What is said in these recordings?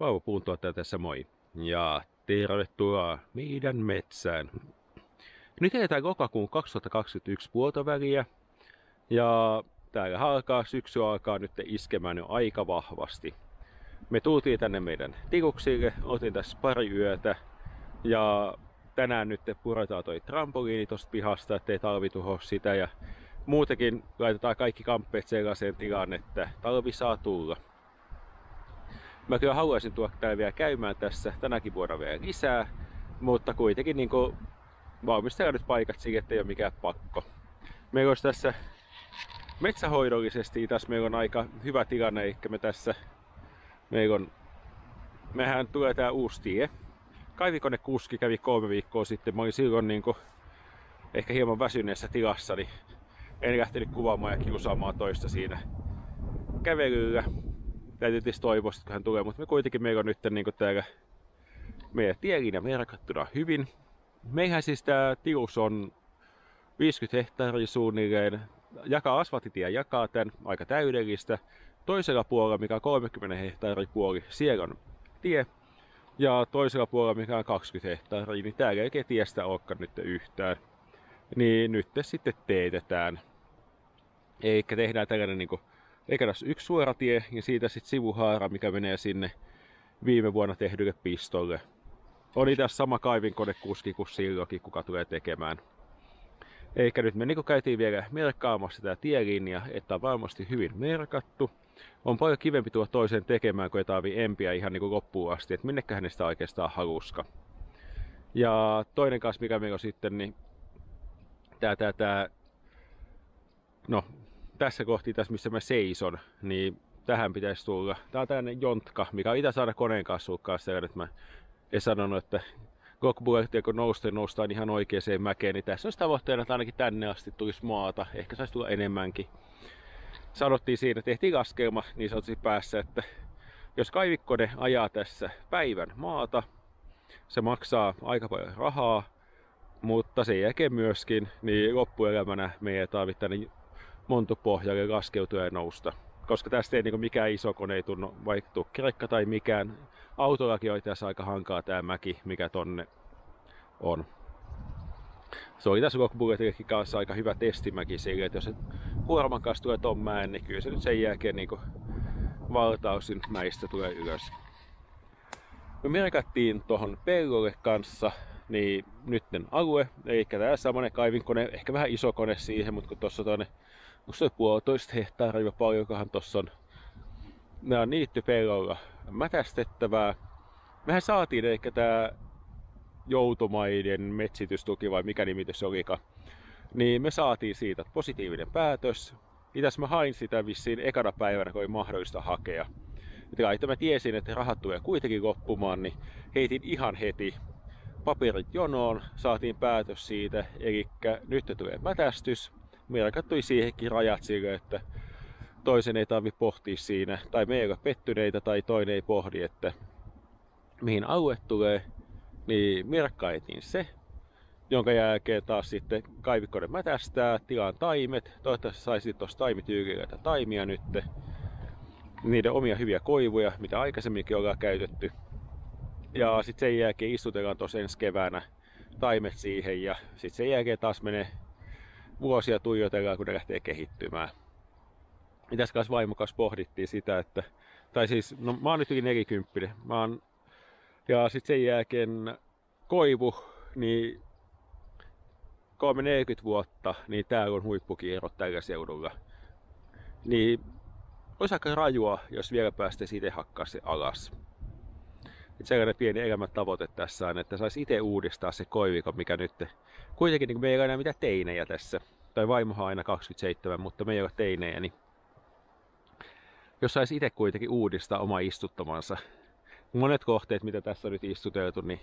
Paavo Puuntuottaja tässä moi. Ja tervetuloa meidän metsään. Nyt eletään lokakuun 2021 puoltaväliä. Ja täällä alkaa, syksy alkaa nyt iskemään jo aika vahvasti. Me tultiin tänne meidän tikuksille, otin tässä pari yötä. Ja tänään nyt puretaan toi trampoliini tosta pihasta, ettei talvi tuho sitä. Ja muutenkin laitetaan kaikki kamppeet sellaiseen tilaan, että talvi saa tulla. Mä kyllä haluaisin tuoda vielä käymään tässä tänäkin vuonna vielä lisää, mutta kuitenkin niin valmistellaan nyt paikat siihen, että ei ole mikään pakko. Meillä olisi tässä metsähoidollisesti tässä meillä on aika hyvä tilanne, eikä me tässä meillä on, mehän tulee tää uusi tie. Kaivikone kuski kävi kolme viikkoa sitten. Mä olin silloin niin kuin, ehkä hieman väsyneessä tilassa, niin en lähtenyt kuvaamaan ja kiusaamaan toista siinä kävelyllä täytyy tietysti toivoa, että hän tulee, mutta me kuitenkin meillä on nyt niin täällä meidän tielinja merkattuna hyvin. Meihän siis tää tilus on 50 hehtaaria suunnilleen. Jakaa asfaltitie jakaa tämän aika täydellistä. Toisella puolella, mikä on 30 hehtaaria puoli, siellä on tie. Ja toisella puolella, mikä on 20 hehtaaria, niin täällä ei tiestä olekaan nyt yhtään. Niin nyt sitten teetetään. Eikä tehdään tällainen niin tässä yksi suora tie ja siitä sitten sivuhaara, mikä menee sinne viime vuonna tehdylle pistolle. Oli tässä sama kaivinkonekuski kuin silloinkin, kuka tulee tekemään. Eikä nyt me niin käytiin vielä merkkaamassa tämä tielinja, että on varmasti hyvin merkattu. On paljon kivempi tuo toisen tekemään, kun ei tarvii empiä ihan niin kuin loppuun asti, että minnekä hänestä oikeastaan haluska. Ja toinen kanssa, mikä meillä on sitten, niin tää, tää, tää, no tässä kohti, tässä missä mä seison, niin tähän pitäisi tulla. Tää on tämmönen jontka, mikä pitää saada koneen kanssa kanssa, että mä en sanonut, että Gokbuehtia kun noustaan, noustaan ihan oikeaan mäkeen, niin tässä olisi tavoitteena, että ainakin tänne asti tulisi maata. Ehkä saisi tulla enemmänkin. Sanottiin siinä, tehtiin laskelma niin sanotusti päässä, että jos kaivikkone ajaa tässä päivän maata, se maksaa aika paljon rahaa, mutta sen jälkeen myöskin, niin loppuelämänä me ei tarvitse montupohjalle laskeutua ja nousta. Koska tästä ei niin mikään iso kone ei tunnu vaihtuu kirekka tai mikään. Autollakin on tässä aika hankaa tämä mäki, mikä tonne on. Se oli tässä Rockbulletinkin kanssa aika hyvä testimäki sille, että jos se kuorman kanssa tulee ton mäen, niin kyllä se nyt sen jälkeen niin valtausin mäistä tulee ylös. Me merkattiin tuohon pellolle kanssa niin nytten alue, eli tämä samanen kaivinkone, ehkä vähän iso kone siihen, mutta kun tuossa tuonne se puolitoista hehtaaria paljonkohan tossa on. Nämä on niittypellolla mätästettävää. Mehän saatiin ehkä tää joutomaiden metsitystuki vai mikä nimitys se olikaan. Niin me saatiin siitä positiivinen päätös. Itäs mä hain sitä vissiin ekana päivänä, kun oli mahdollista hakea. Ja mä tiesin, että rahat tulee kuitenkin loppumaan, niin heitin ihan heti paperit jonoon, saatiin päätös siitä, eli nyt tulee mätästys, merkattui siihenkin rajat sille, että toisen ei tarvi pohtia siinä, tai me ei ole pettyneitä, tai toinen ei pohdi, että mihin alue tulee, niin merkkaitiin se, jonka jälkeen taas sitten kaivikone mätästää, tilaan taimet, toivottavasti saisi tuossa taimityylillä taimia nyt, niiden omia hyviä koivuja, mitä aikaisemminkin ollaan käytetty. Ja sitten sen jälkeen istutellaan tuossa ensi keväänä taimet siihen ja sitten sen jälkeen taas menee vuosia tuijotellaan, kun ne lähtee kehittymään. Mitäs kanssa vaimokas pohdittiin sitä, että, tai siis, no mä oon nyt yli 40, mä oon, ja sitten sen jälkeen koivu, niin 3-40 vuotta, niin täällä on huippukierrot tällä seudulla. Niin olisi aika rajua, jos vielä päästäisiin itse hakkaa se alas. Sellainen pieni elämäntavoite tässä on, että saisi itse uudistaa se koiviko, mikä nyt kuitenkin niin me ei ole enää mitään teinejä tässä. Tai vaimohan aina 27, mutta me ei ole teinejä, niin jos saisi itse kuitenkin uudistaa oma istuttamansa. Monet kohteet, mitä tässä on nyt istuteltu, niin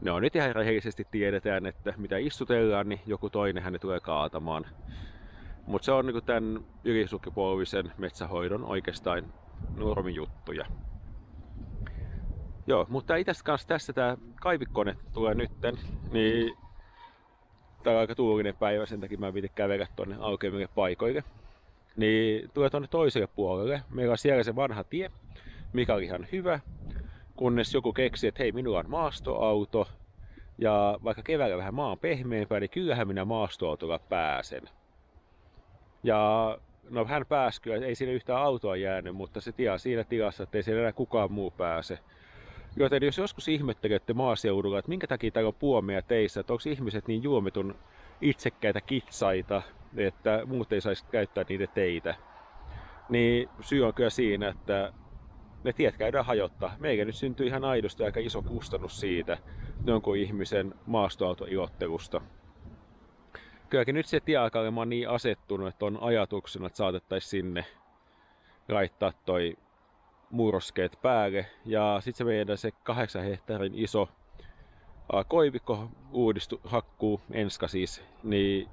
ne on nyt ihan rehellisesti tiedetään, että mitä istutellaan, niin joku toinen hänet tulee kaatamaan. Mutta se on niin tämän ylisukupolvisen metsähoidon oikeastaan normijuttuja. Joo, mutta itse kanssa tässä tämä kaivikone tulee nytten, niin Tää on aika tuulinen päivä, sen takia mä viitin kävellä tonne aukeamille paikoille. Niin tulee tonne toiselle puolelle. Meillä on siellä se vanha tie, mikä oli ihan hyvä. kunnes joku keksi, että hei, minulla on maastoauto, ja vaikka keväällä vähän maan pehmeämpää, niin kyllähän minä maastoautolla pääsen. Ja no hän pääsi kyllä, ei siinä yhtään autoa jäänyt, mutta se tie siinä tilassa, että ei siellä enää kukaan muu pääse. Joten jos joskus ihmettelette maaseudulla, että minkä takia täällä on puomia teissä, että onko ihmiset niin juomitun itsekkäitä kitsaita, että muut ei saisi käyttää niitä teitä, niin syy on kyllä siinä, että ne tiet käydään hajottaa. Meikä nyt syntyy ihan aidosti aika iso kustannus siitä jonkun ihmisen maastoautoilottelusta. Kylläkin nyt se tie alkaa niin asettunut, että on ajatuksena, että saatettaisiin sinne laittaa toi murroskeet päälle. Ja sitten se meidän se kahdeksan hehtaarin iso koivikko uudistu, hakkuu, enska siis, niin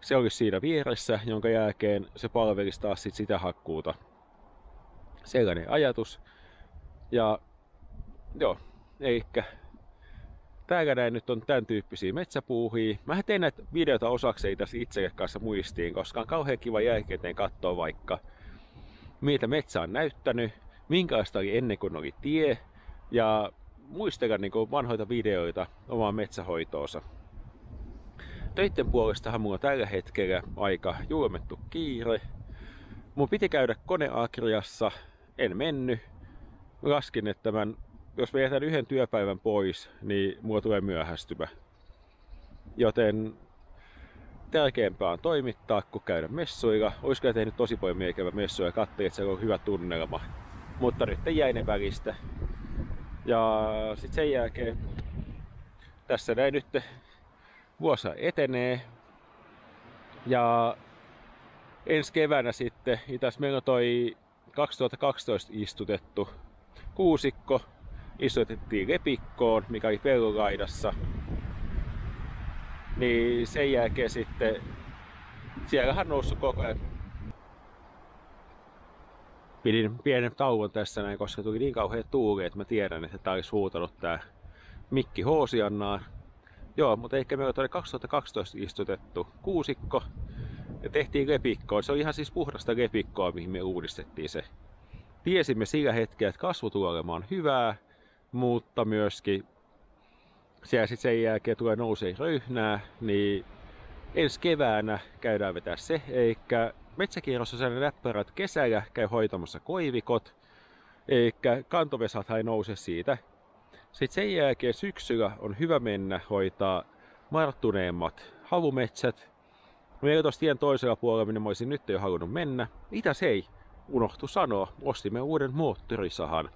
se olisi siinä vieressä, jonka jälkeen se palvelisi taas sit sitä hakkuuta. Sellainen ajatus. Ja joo, eikä täällä näin nyt on tämän tyyppisiä metsäpuuhia. Mä tein näitä videoita osakseni tässä itse kanssa muistiin, koska on kauhean kiva jälkikäteen katsoa vaikka miltä metsä on näyttänyt, minkälaista oli ennen kuin oli tie ja muistella niin vanhoita videoita omaan metsähoitoonsa. Töitten puolestahan mulla tällä hetkellä aika julmettu kiire. Mun piti käydä koneakriassa, en mennyt. Laskin, että tämän, jos jätän yhden työpäivän pois, niin mulla tulee myöhästymä. Joten tärkeämpää on toimittaa kuin käydä messuilla. Olisiko tehnyt tosi paljon miekävä messuja ja katsoin, että se on hyvä tunnelma. Mutta nyt jäi ne välistä. Ja sitten sen jälkeen tässä näin nyt vuosi etenee. Ja ensi keväänä sitten, itäs meillä on toi 2012 istutettu kuusikko, istutettiin lepikkoon, mikä oli pelloraidassa. Niin sen jälkeen sitten, siellähän on noussut koko ajan pidin pienen tauon tässä näin, koska tuli niin kauhean tuuli, että mä tiedän, että tää olisi huutanut tää mikki hoosiannaan. Joo, mutta ehkä me oli 2012 istutettu kuusikko ja tehtiin lepikkoa. Se oli ihan siis puhdasta lepikkoa, mihin me uudistettiin se. Tiesimme sillä hetkellä, että kasvu tulee olemaan hyvää, mutta myöskin siellä sitten sen jälkeen tulee nousee röyhnää, niin ensi keväänä käydään vetää se, eikä metsäkierrossa sen näppärät kesällä käy hoitamassa koivikot, eikä kantovesat ei nouse siitä. Sitten sen jälkeen syksyllä on hyvä mennä hoitaa marttuneemmat havumetsät. Meillä tuossa tien toisella puolella, minne mä olisin nyt jo halunnut mennä. Itäs ei, unohtu sanoa, ostimme uuden moottorisahan.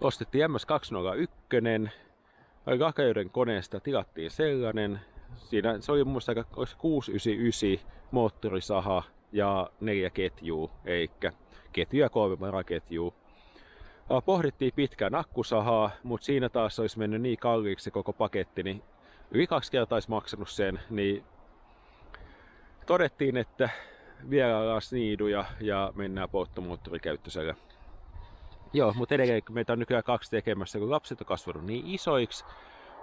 Ostettiin MS201, Rakajoiden koneesta tilattiin sellainen. Siinä se oli mun mielestä 699 moottorisaha ja neljä ketjua, eikä ketjuja kolme varaketjua. Pohdittiin pitkään akkusahaa, mutta siinä taas olisi mennyt niin kalliiksi koko paketti, niin yli kaksi kertaa olisi maksanut sen, niin todettiin, että vielä alas niiduja ja mennään polttomoottorikäyttöisellä. Joo, mutta edelleen meitä on nykyään kaksi tekemässä, kun lapset on kasvanut niin isoiksi,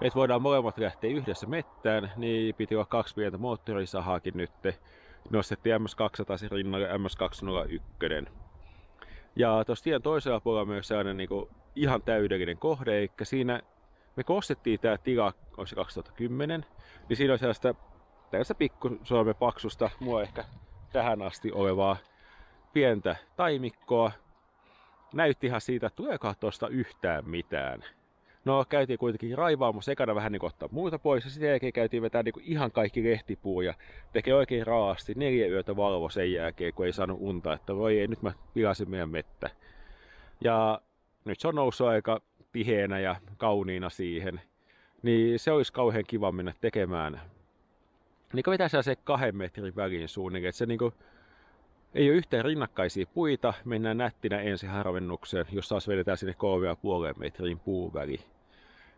että voidaan molemmat lähteä yhdessä mettään, niin piti olla kaksi pientä moottorisahaakin nyt. Nostettiin MS200 rinnalle MS201. Ja tuossa tien toisella puolella myös sellainen niin kuin ihan täydellinen kohde, eli siinä me kostettiin tämä tila, olisi 2010, niin siinä on sellaista tällaista pikkusormen paksusta, mua ehkä tähän asti olevaa pientä taimikkoa. Näyttihan siitä, että tuleekaan tuosta yhtään mitään. No käytiin kuitenkin raivaamassa ekana vähän niin ottaa muuta pois ja sitten jälkeen käytiin vetää niin ihan kaikki lehtipuu ja tekee oikein raasti. Neljä yötä valvo sen jälkeen, kun ei saanut unta, että voi ei, nyt mä pilasin meidän mettä. Ja nyt se on noussut aika tiheänä ja kauniina siihen. Niin se olisi kauhean kiva mennä tekemään. Niin kuin vetää se kahden metrin väliin suunnilleen, että se niin kuin, ei ole yhtään rinnakkaisia puita, mennään nättinä ensi harvennukseen, jos taas vedetään sinne 3,5 metrin puuväli.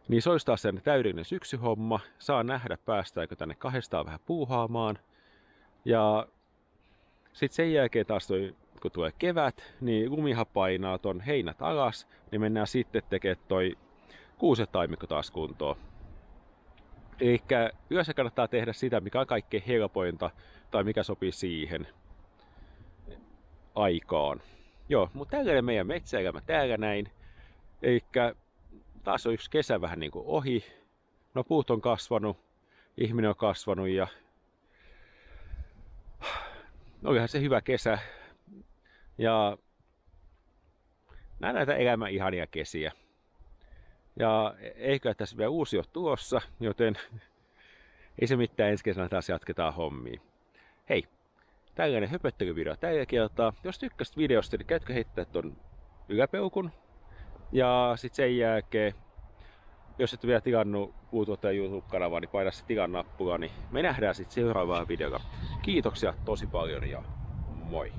Niin se olisi taas sen täydellinen syksyhomma. Saa nähdä, päästäänkö tänne kahdestaan vähän puuhaamaan. Ja sitten sen jälkeen taas toi, kun tulee kevät, niin lumiha painaa ton heinät alas, niin mennään sitten tekemään toi kuuset taimikko taas kuntoon. Eli yössä kannattaa tehdä sitä, mikä on kaikkein helpointa tai mikä sopii siihen aikaan. Joo, mutta tällainen meidän metsäelämä täällä näin. Eikä taas on yksi kesä vähän niin kuin ohi. No puut on kasvanut, ihminen on kasvanut ja olihan se hyvä kesä. Ja näin näitä elämän ihania kesiä. Ja eikö tässä vielä uusi ole tuossa, joten ei se mitään ensi kesänä taas jatketaan hommiin. Hei, tällainen höpöttelyvideo tällä kertaa. Jos tykkäsit videosta, niin käytkö heittää ton yläpeukun. Ja sitten sen jälkeen, jos et vielä tilannut Puutuottajan YouTube-kanavaa, niin paina se tilan nappula, niin me nähdään sitten seuraavaan videolla. Kiitoksia tosi paljon ja moi!